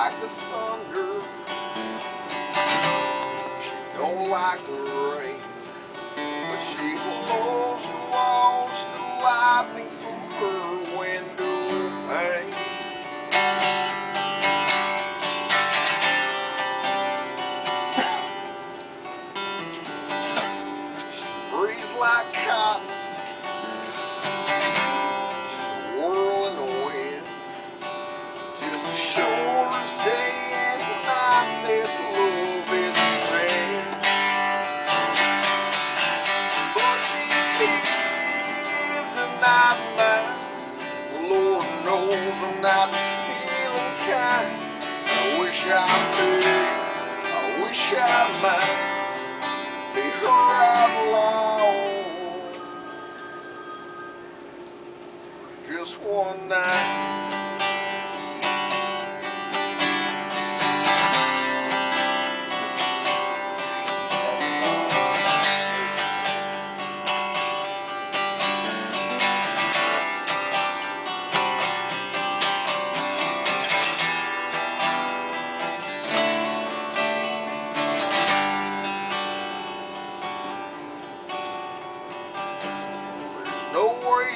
like the thunder. She don't like the I knew, I wish I might be her alone. Just one night.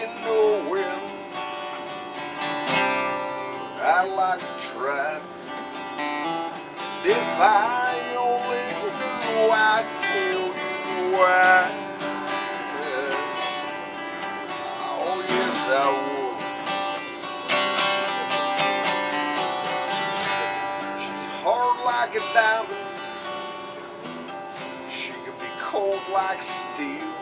in no wind. I'd like to try. If I only knew, I'd tell you why. Oh, yes, I would. She's hard like a diamond. She can be cold like steel.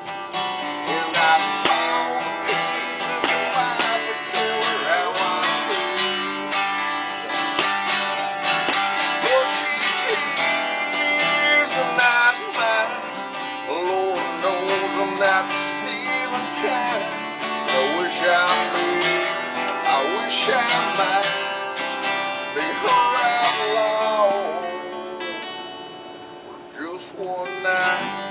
swollen. Uh,